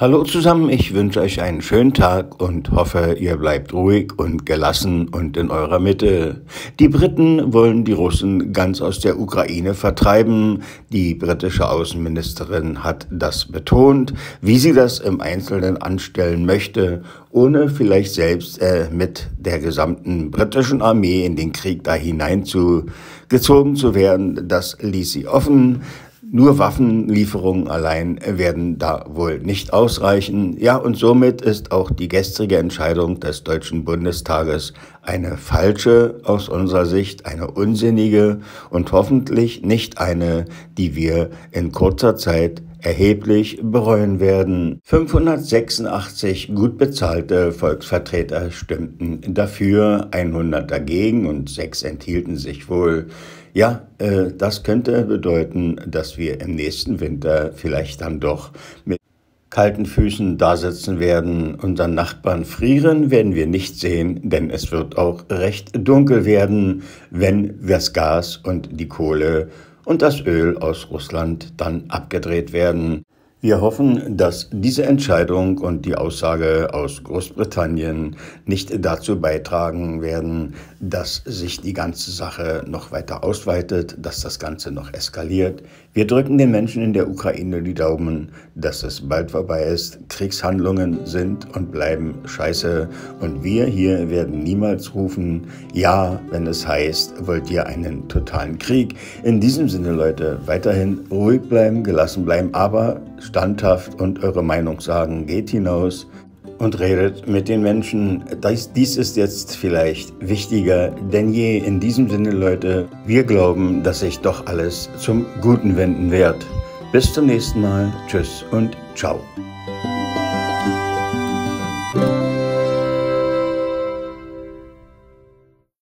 Hallo zusammen, ich wünsche euch einen schönen Tag und hoffe, ihr bleibt ruhig und gelassen und in eurer Mitte. Die Briten wollen die Russen ganz aus der Ukraine vertreiben. Die britische Außenministerin hat das betont, wie sie das im Einzelnen anstellen möchte, ohne vielleicht selbst äh, mit der gesamten britischen Armee in den Krieg da hineingezogen zu werden. Das ließ sie offen. Nur Waffenlieferungen allein werden da wohl nicht ausreichen. Ja, und somit ist auch die gestrige Entscheidung des Deutschen Bundestages eine falsche aus unserer Sicht, eine unsinnige und hoffentlich nicht eine, die wir in kurzer Zeit erheblich bereuen werden. 586 gut bezahlte Volksvertreter stimmten dafür, 100 dagegen und sechs enthielten sich wohl. Ja, äh, das könnte bedeuten, dass wir im nächsten Winter vielleicht dann doch mit kalten Füßen dasitzen werden. Unseren Nachbarn frieren werden wir nicht sehen, denn es wird auch recht dunkel werden, wenn das Gas und die Kohle und das Öl aus Russland dann abgedreht werden. Wir hoffen, dass diese Entscheidung und die Aussage aus Großbritannien nicht dazu beitragen werden, dass sich die ganze Sache noch weiter ausweitet, dass das Ganze noch eskaliert. Wir drücken den Menschen in der Ukraine die Daumen, dass es bald vorbei ist. Kriegshandlungen sind und bleiben scheiße. Und wir hier werden niemals rufen, ja, wenn es heißt, wollt ihr einen totalen Krieg. In diesem Sinne, Leute, weiterhin ruhig bleiben, gelassen bleiben, aber standhaft und eure Meinung sagen. Geht hinaus und redet mit den Menschen. Dies, dies ist jetzt vielleicht wichtiger denn je. In diesem Sinne, Leute, wir glauben, dass sich doch alles zum Guten wenden wird. Bis zum nächsten Mal. Tschüss und ciao.